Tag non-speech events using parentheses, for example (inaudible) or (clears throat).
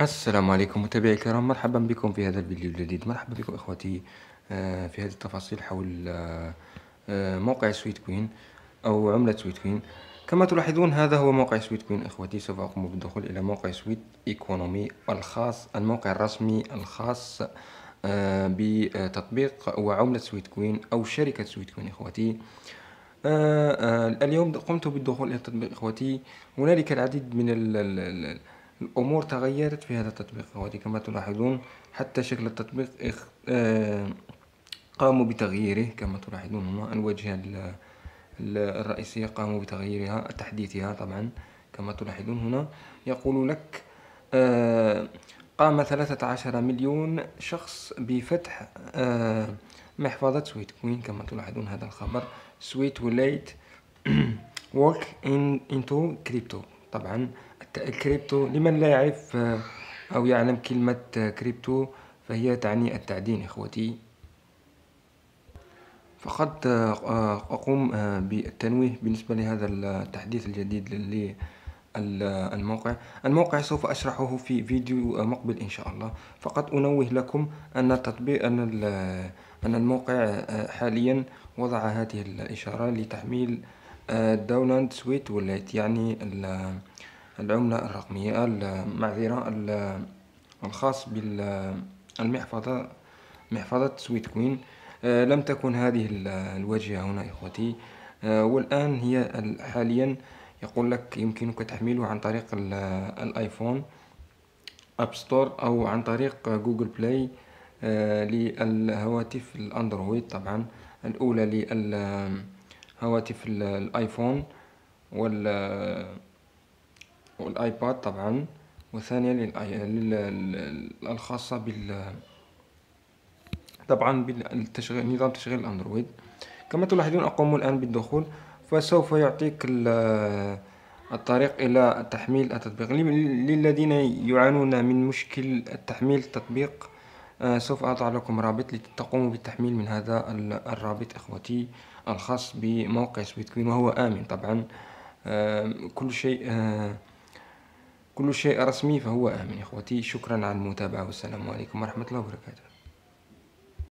السلام عليكم متابعي الكرام مرحبا بكم في هذا الفيديو الجديد. مرحبا بكم إخوتي آه، في هذه التفاصيل حول آه، آه، موقع Sweatcoin أو عملة Sweatcoin. كما تلاحظون هذا هو موقع Sweatcoin إخوتي. سوف أقوم بالدخول إلى موقع Sweat Economy الخاص الموقع الرسمي الخاص بتطبيق وعملة Sweatcoin أو شركة Sweatcoin إخوتي. اليوم قمت بالدخول إلى التطبيق إخوتي. هنالك العديد من ال الأمور تغيرت في هذا التطبيق. وهذه كما تلاحظون حتى شكل التطبيق آه، قاموا بتغييره. كما تلاحظون هنا الواجهة الرئيسية قاموا بتغييرها تحديثها طبعا. كما تلاحظون هنا يقول لك آه، قام ثلاثة عشر مليون شخص بفتح آه، محفظة سويت كوين كما تلاحظون هذا الخبر Sweat Wallet (clears throat) in into crypto. طبعا الكريبتو لمن لا يعرف آه، أو يعلم كلمة كريبتو فهي تعني التعدين إخوتي. فقد آه، أقوم آه، بالتنويه بالنسبة لهذا التحديث الجديد للموقع الموقع. سوف أشرحه في فيديو مقبل إن شاء الله. فقط أنوه لكم أن التطبيق أن أن الموقع حاليا وضع هذه الإشارة لتحميل download Sweat Wallet يعني العملة الرقمية المعذرة الخاص بالمحفظة محفظة Sweatcoin. آه، لم تكن هذه الواجهة هنا إخوتي. آه، والآن هي حاليا يقول لك يمكنك تحميله عن طريق الآيفون App Store أو عن طريق Google Play آه، للهواتف الأندرويد. طبعا الأولى للهواتف الآيفون وال والآيباد طبعا وثانيا الخاصة بال طبعا بالتشغيل نظام تشغيل الأندرويد. كما تلاحظون أقوم الآن بالدخول فسوف يعطيك الطريق إلى تحميل التطبيق. للذين يعانون من مشكل تحميل التطبيق آه، سوف أضع لكم رابط لتقوموا بالتحميل من هذا الرابط إخوتي الخاص بموقع سويتكوين وهو آمن طبعا. كل شيء آه، كل شيء رسمي فهو آمن إخوتي. شكرا على المتابعة والسلام عليكم ورحمة الله وبركاته.